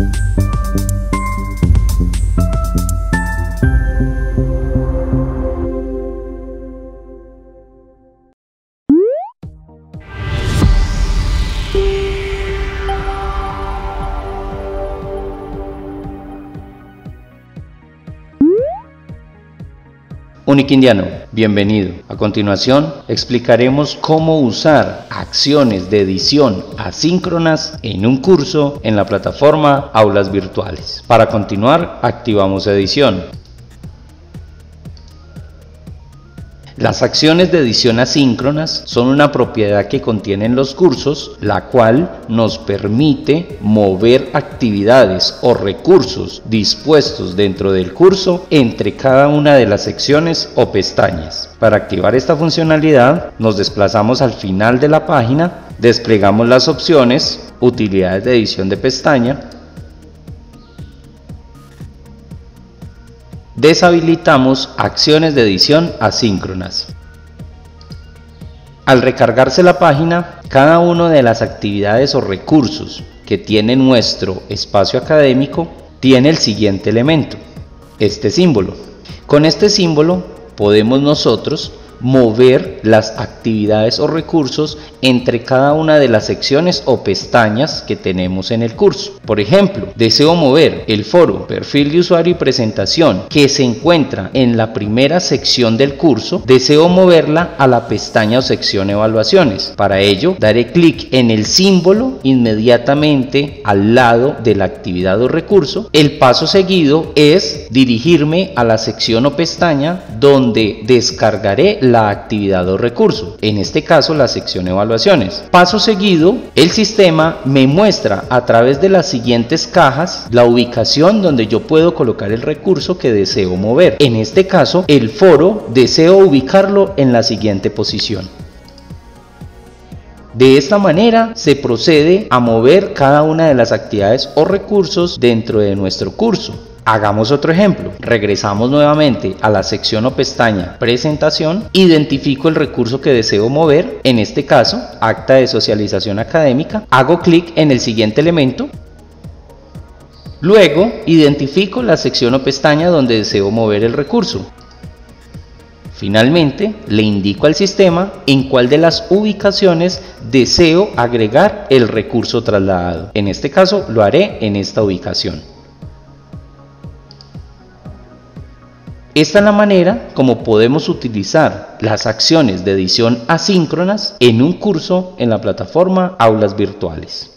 Thank you. Uniquindiano, bienvenido. A continuación, explicaremos cómo usar acciones de edición asíncronas en un curso en la plataforma Aulas Virtuales. Para continuar, activamos edición. Las acciones de edición asíncronas son una propiedad que contienen los cursos, la cual nos permite mover actividades o recursos dispuestos dentro del curso entre cada una de las secciones o pestañas. Para activar esta funcionalidad, nos desplazamos al final de la página, desplegamos las opciones, utilidades de edición de pestaña, deshabilitamos acciones de edición asíncronas. Al recargarse la página, cada una de las actividades o recursos que tiene nuestro espacio académico tiene el siguiente elemento, este símbolo. Con este símbolo podemos nosotros mover las actividades o recursos entre cada una de las secciones o pestañas que tenemos en el curso. Por ejemplo, deseo mover el foro, perfil de usuario y presentación que se encuentra en la primera sección del curso, deseo moverla a la pestaña o sección evaluaciones. Para ello, daré clic en el símbolo inmediatamente al lado de la actividad o recurso. El paso seguido es dirigirme a la sección o pestaña donde descargaré la actividad o recurso, en este caso la sección evaluaciones. Paso seguido, el sistema me muestra a través de las siguientes cajas la ubicación donde yo puedo colocar el recurso que deseo mover. En este caso, el foro deseo ubicarlo en la siguiente posición. De esta manera se procede a mover cada una de las actividades o recursos dentro de nuestro curso. Hagamos otro ejemplo. Regresamos nuevamente a la sección o pestaña Presentación. Identifico el recurso que deseo mover, en este caso, acta de socialización académica. Hago clic en el siguiente elemento. Luego, identifico la sección o pestaña donde deseo mover el recurso. Finalmente, le indico al sistema en cuál de las ubicaciones deseo agregar el recurso trasladado. En este caso, lo haré en esta ubicación. Esta es la manera como podemos utilizar las acciones de edición asíncronas en un curso en la plataforma Aulas Virtuales.